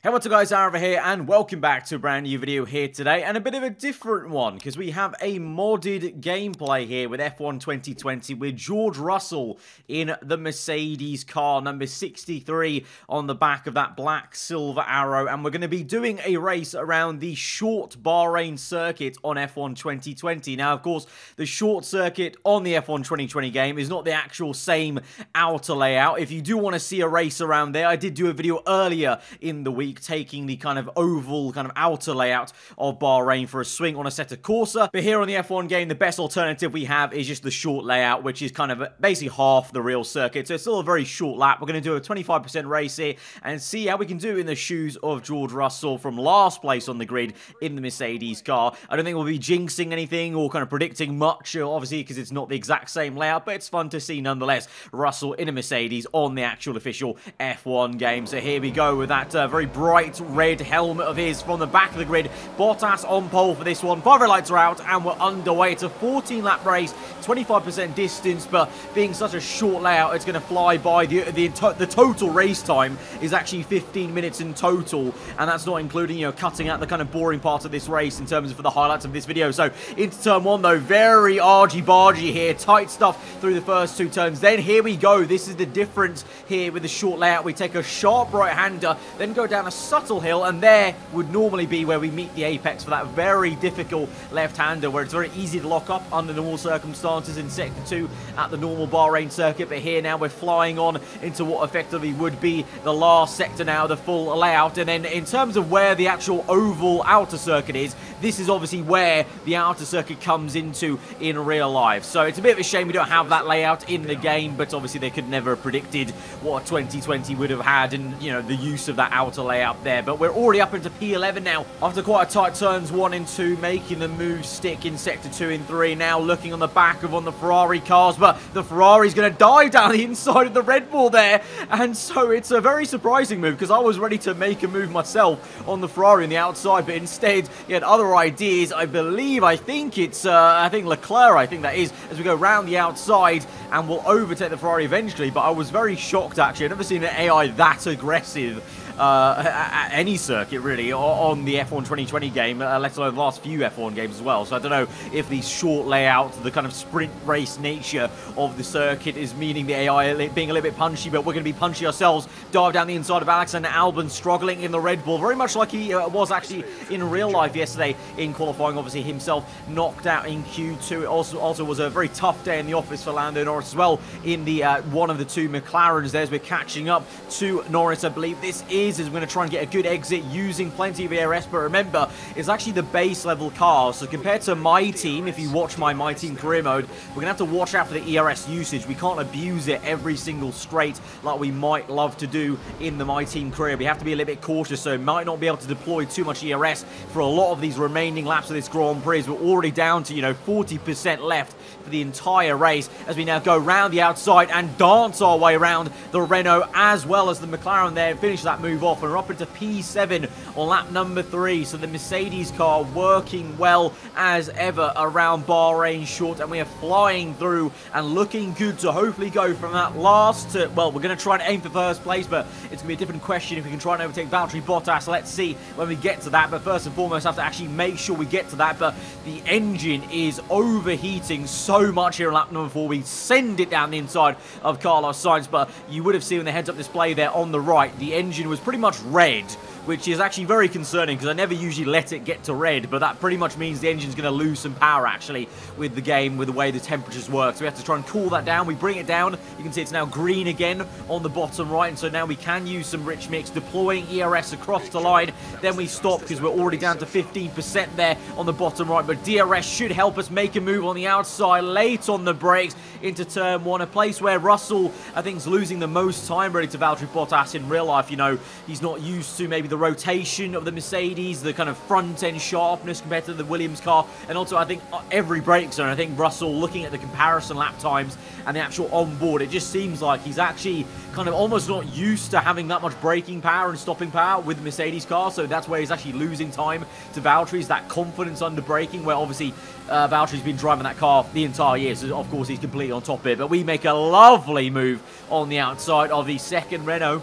Hey what's up guys, Aarava here and welcome back to a brand new video here today and a bit of a different one because we have a modded gameplay here with F1 2020 with George Russell in the Mercedes car number 63 on the back of that black silver arrow and we're going to be doing a race around the short Bahrain circuit on F1 2020. Now of course the short circuit on the F1 2020 game is not the actual same outer layout. If you do want to see a race around there, I did do a video earlier in the week taking the kind of oval, kind of outer layout of Bahrain for a swing on Assetto Corsa. But here on the F1 game, the best alternative we have is just the short layout, which is kind of basically half the real circuit. So it's still a very short lap. We're going to do a 25% race here and see how we can do in the shoes of George Russell from last place on the grid in the Mercedes car. I don't think we'll be jinxing anything or kind of predicting much, obviously, because it's not the exact same layout, but it's fun to see nonetheless. Russell in a Mercedes on the actual official F1 game. So here we go with that uh, very bright red helmet of his from the back of the grid. Bottas on pole for this one. Five lights are out and we're underway. It's a 14 lap race, 25% distance, but being such a short layout, it's going to fly by. The, the, the total race time is actually 15 minutes in total, and that's not including, you know, cutting out the kind of boring part of this race in terms of for the highlights of this video. So into turn one, though, very argy-bargy here. Tight stuff through the first two turns. Then here we go. This is the difference here with the short layout. We take a sharp right-hander, then go down a subtle hill, and there would normally be where we meet the apex for that very difficult left-hander, where it's very easy to lock up under normal circumstances in Sector 2 at the normal Bahrain circuit, but here now we're flying on into what effectively would be the last sector now, the full layout, and then in terms of where the actual oval outer circuit is, this is obviously where the outer circuit comes into in real life. So it's a bit of a shame we don't have that layout in the game, but obviously they could never have predicted what 2020 would have had and, you know, the use of that outer layout there. But we're already up into P11 now after quite a tight turns one and two, making the move stick in sector two and three. Now looking on the back of on the Ferrari cars, but the Ferrari's going to dive down the inside of the Red Bull there. And so it's a very surprising move because I was ready to make a move myself on the Ferrari on the outside, but instead he had other ideas. I believe, I think it's, uh, I think Leclerc, I think that is, as we go around the outside and will overtake the Ferrari eventually. But I was very shocked actually. I've never seen an AI that aggressive uh, any circuit really on the F1 2020 game, uh, let alone the last few F1 games as well. So I don't know if the short layout, the kind of sprint race nature of the circuit is meaning the AI being a little bit punchy, but we're going to be punchy ourselves. Dive down the inside of Alexander Albon, struggling in the Red Bull, very much like he uh, was actually in real life yesterday in qualifying. Obviously himself knocked out in Q2. It also, also was a very tough day in the office for Lando Norris as well in the uh, one of the two McLarens there as we're catching up to Norris. I believe this is is, we're going to try and get a good exit using plenty of ERS, but remember, it's actually the base level car, so compared to my team, if you watch my My Team career mode, we're going to have to watch out for the ERS usage. We can't abuse it every single straight like we might love to do in the My Team career. We have to be a little bit cautious, so might not be able to deploy too much ERS for a lot of these remaining laps of this Grand Prix. We're already down to, you know, 40% left for the entire race as we now go round the outside and dance our way around the Renault as well as the McLaren there finish that move move off. And we're up into P7 on lap number three. So the Mercedes car working well as ever around Bahrain short. And we are flying through and looking good to hopefully go from that last to, well, we're going to try and aim for first place, but it's going to be a different question if we can try and overtake Valtteri Bottas. Let's see when we get to that. But first and foremost, I have to actually make sure we get to that. But the engine is overheating so much here on lap number four. We send it down the inside of Carlos Sainz, but you would have seen the heads-up display there on the right. The engine was pretty much red which is actually very concerning because I never usually let it get to red, but that pretty much means the engine's going to lose some power actually with the game, with the way the temperatures work. So we have to try and cool that down. We bring it down. You can see it's now green again on the bottom right, and so now we can use some rich mix, deploying ERS across the line. Then we stop because we're already down to 15% there on the bottom right, but DRS should help us make a move on the outside, late on the brakes into turn one, a place where Russell, I think, is losing the most time really to Valtteri Bottas in real life. You know, he's not used to maybe the rotation of the Mercedes, the kind of front-end sharpness compared to the Williams car, and also I think uh, every brake zone, I think Russell, looking at the comparison lap times and the actual onboard, it just seems like he's actually kind of almost not used to having that much braking power and stopping power with the Mercedes car, so that's where he's actually losing time to Valtteri, is that confidence under braking, where obviously uh, Valtteri's been driving that car the entire year, so of course he's completely on top of it, but we make a lovely move on the outside of the second Renault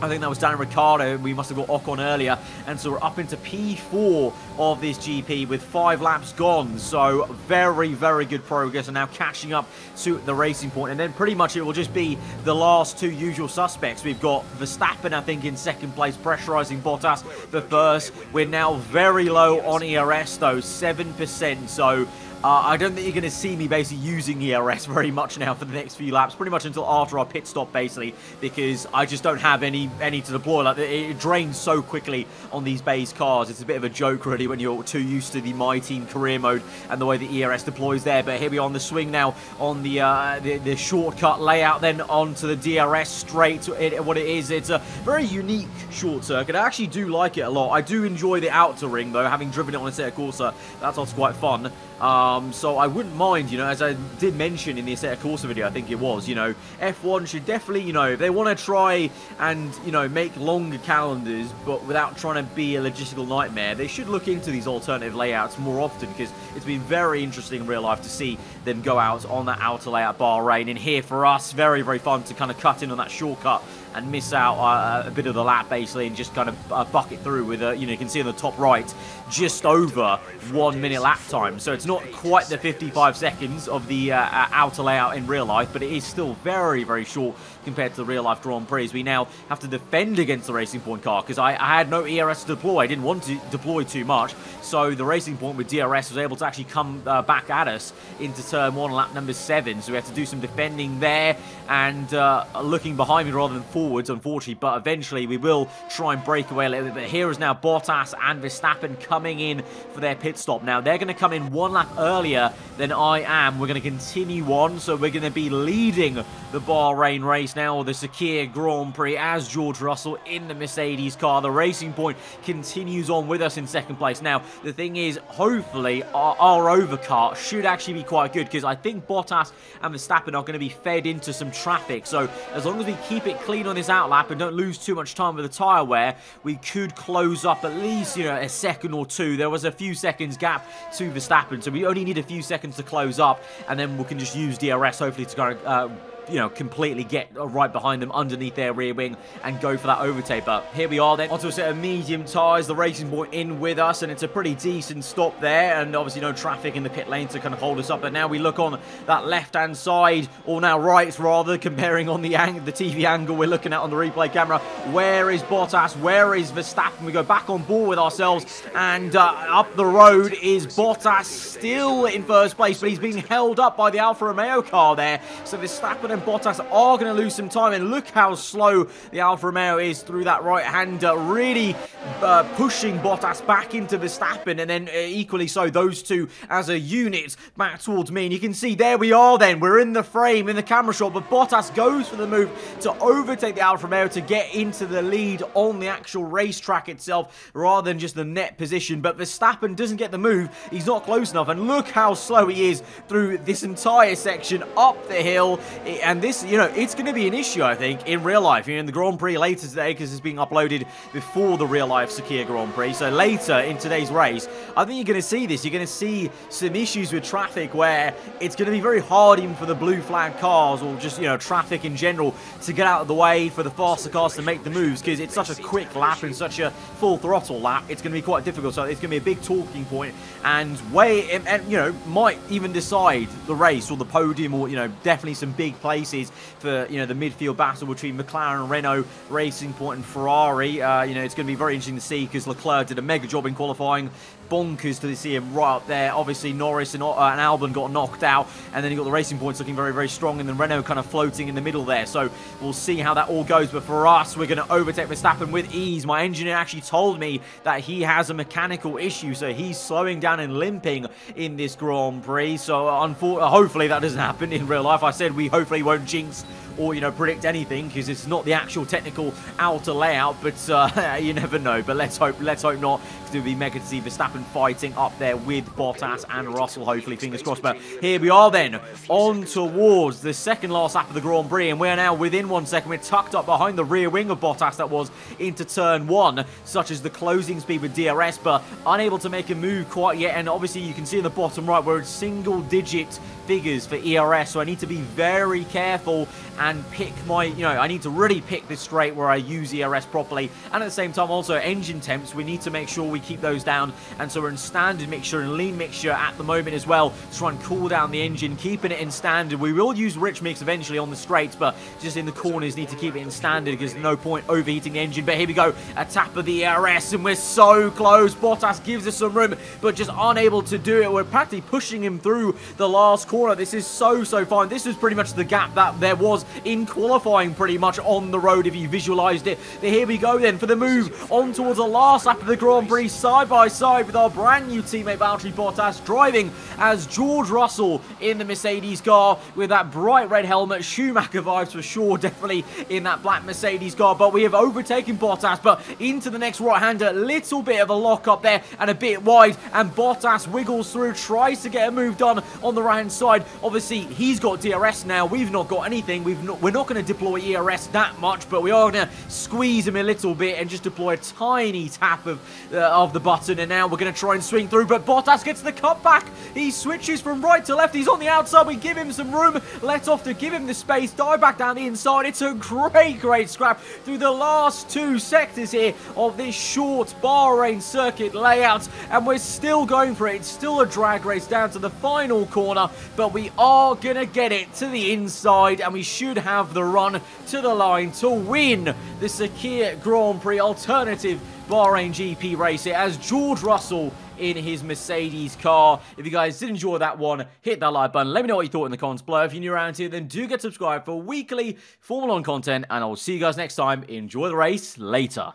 I think that was Daniel Ricciardo. We must have got Ocon earlier. And so we're up into P4 of this GP with five laps gone. So very, very good progress. And now catching up to the racing point. And then pretty much it will just be the last two usual suspects. We've got Verstappen, I think, in second place, pressurizing Bottas for first. We're now very low on ERS, though, 7%. So uh, I don't think you're going to see me basically using ERS very much now for the next few laps, pretty much until after our pit stop, basically, because I just don't have any any to deploy. Like it drains so quickly on these base cars. It's a bit of a joke, really, when you're too used to the My Team career mode and the way the ERS deploys there. But here we are on the swing now on the uh, the, the, shortcut layout, then onto the DRS straight. It, what it is, it's a very unique short circuit. I actually do like it a lot. I do enjoy the outer ring, though, having driven it on Assetto Corsa. That's also quite fun. Um, so I wouldn't mind, you know, as I did mention in the Assetto Corsa video, I think it was, you know, F1 should definitely, you know, if they want to try and, you know, make longer calendars, but without trying to be a logistical nightmare, they should look into these alternative layouts more often, because it's been very interesting in real life to see them go out on that outer layout Bahrain. And here for us, very, very fun to kind of cut in on that shortcut and miss out uh, a bit of the lap basically and just kind of uh, bucket through with a, you know, you can see on the top right, just over one minute lap time. So it's not quite the 55 seconds of the uh, uh, outer layout in real life, but it is still very, very short compared to the real life Grand Prix. We now have to defend against the Racing Point car because I, I, had no ERS to deploy. I didn't want to deploy too much. So the Racing Point with DRS was able to actually come uh, back at us into turn one, lap number seven. So we have to do some defending there and uh, looking behind me rather than forwards, unfortunately. But eventually we will try and break away a little bit. But here is now Bottas and Verstappen coming in for their pit stop. Now they're going to come in one lap earlier than I am. We're going to continue on. So we're going to be leading the Bahrain race now, or the Sakhir Grand Prix as George Russell in the Mercedes car. The Racing Point continues on with us in second place. Now, the thing is, hopefully, our, our should actually be quite good because I think Bottas and Verstappen are going to be fed into some traffic. So, as long as we keep it clean on this outlap and don't lose too much time with the tyre wear, we could close up at least, you know, a second or two. There was a few seconds gap to Verstappen, so we only need a few seconds to close up, and then we can just use DRS hopefully to kind of uh, you know, completely get right behind them underneath their rear wing and go for that overtake. But here we are then, onto a set of medium tyres, the Racing Point in with us, and it's a pretty decent stop there, and obviously no traffic in the pit lane to kind of hold us up. But now we look on that left-hand side, or now right rather, comparing on the, the TV angle we're looking at on the replay camera. Where is Bottas? Where is Verstappen? We go back on board with ourselves, and uh, up the road is Bottas still in first place, but he's being held up by the Alfa Romeo car there. So Verstappen and Bottas are going to lose some time. And look how slow the Alfa Romeo is through that right-hander, really uh, pushing Bottas back into Verstappen. And then uh, equally so, those two as a unit back towards me. And you can see there we are then. We're in the frame, in the camera shot. But Bottas goes for the move to overtake the Alfa Romeo to get into the lead on the actual racetrack itself rather than just the net position. But Verstappen doesn't get the move. He's not close enough. And look how slow he is through this entire section up the hill and this, you know, it's going to be an issue, I think, in real life. You know, in the Grand Prix later today, because it's being uploaded before the real-life Sakhir Grand Prix. So later in today's race, I think you're going to see this. You're going to see some issues with traffic where it's going to be very hard even for the blue flag cars or just, you know, traffic in general to get out of the way for the faster cars to make the moves because it's such a quick lap and such a full throttle lap. It's going to be quite difficult. So it's going to be a big talking point and way, and, you know, might even decide the race or the podium or, you know, definitely some big places for you know the midfield battle between McLaren, Renault, Racing Point, and Ferrari. Uh, you know it's going to be very interesting to see because Leclerc did a mega job in qualifying. Bonkers to see him right up there. Obviously Norris and, uh, and Albon got knocked out, and then you got the Racing Points looking very very strong, and then Renault kind of floating in the middle there. So we'll see how that all goes. But for us, we're going to overtake Verstappen with ease. My engineer actually told me that he has a mechanical issue, so he's slowing down and limping in this Grand Prix. So hopefully that doesn't happen in real life. I said we hopefully won't jinx or, you know, predict anything because it's not the actual technical outer layout, but uh, you never know. But let's hope let's hope not because it would be mega to see Verstappen fighting up there with Bottas and Russell, hopefully, fingers crossed. But here we are then, on towards the second last lap of the Grand Prix, and we're now within one second. We're tucked up behind the rear wing of Bottas that was into turn one, such as the closing speed with DRS, but unable to make a move quite yet. And obviously, you can see in the bottom right, we're single digit figures for ERS, so I need to be very careful and pick my, you know, I need to really pick this straight where I use ERS properly. And at the same time, also engine temps, we need to make sure we keep those down. And so we're in standard mixture and lean mixture at the moment as well to try and cool down the engine, keeping it in standard. We will use rich mix eventually on the straights, but just in the corners need to keep it in standard because no point overheating the engine. But here we go, a tap of the ERS, and we're so close. Bottas gives us some room, but just unable to do it. We're practically pushing him through the last corner. This is so, so fine. This was pretty much the gap that there was in qualifying pretty much on the road if you visualized it. But here we go then for the move on towards the last lap of the Grand Prix side by side with our brand new teammate Valtteri Bottas driving as George Russell in the Mercedes car with that bright red helmet. Schumacher vibes for sure, definitely in that black Mercedes car. But we have overtaken Bottas, but into the next right-hander. Little bit of a lock up there and a bit wide. And Bottas wiggles through, tries to get a move done on the right-hand side. Obviously, he's got DRS now. We've not got anything. We've not, we're not going to deploy ERS that much, but we are going to squeeze him a little bit and just deploy a tiny tap of, uh, of the button. And now we're going to try and swing through, but Bottas gets the cutback. He switches from right to left. He's on the outside. We give him some room. Let off to give him the space. Dive back down the inside. It's a great, great scrap through the last two sectors here of this short Bahrain circuit layout. And we're still going for it. It's still a drag race down to the final corner, but we are going to get it to the inside and we should have the run to the line to win the Sakhir Grand Prix alternative Bahrain GP race here as George Russell in his Mercedes car. If you guys did enjoy that one, hit that like button. Let me know what you thought in the comments below. If you're new around here, then do get subscribed for weekly Formula 1 content, and I will see you guys next time. Enjoy the race later.